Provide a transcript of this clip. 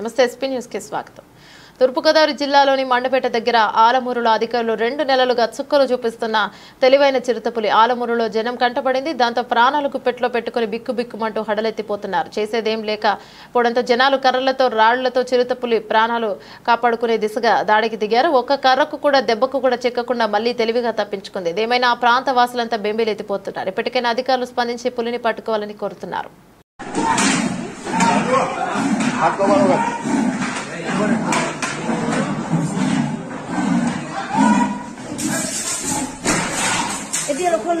నమస్తే ఎస్పీ న్యూస్కి స్వాగతం. తూర్పుగోదావరి జిల్లాలోని మండపేట దగ్గర ఆలమూరులో అధికారులు రెండు నెలలుగా చుక్కలు చూపిస్తున్న తెలివైన చిరుతపులి ఆలమూరులో జనం కంటపడింది. దాంతో ప్రాణాలకు పెట్లో పెట్టుకుని బిక్కు బిక్కుమంటూ హడలెత్తిపోతున్నారు. చేసేదేం లేక పోవడంతో జనాలు కర్రలతో రాళ్ళతో చిరుతపులి ప్రాణాలు కాపాడుకునే దిశగా దాడికి దిగారు. ఒక్క కర్రకు కూడా దెబ్బకు కూడా చిక్కకుండా మళ్ళీ తెలివిగా తప్పించుకుంది. ఏమైనా ఆ ప్రాంత వాసులంతా బెంబేలెత్తిపోతున్నారు. ఇప్పటికైనా అధికారులు స్పందించి పులిని పట్టుకోవాలని కోరుతున్నారు. হাত কমানো এদিকে লক্ষ্য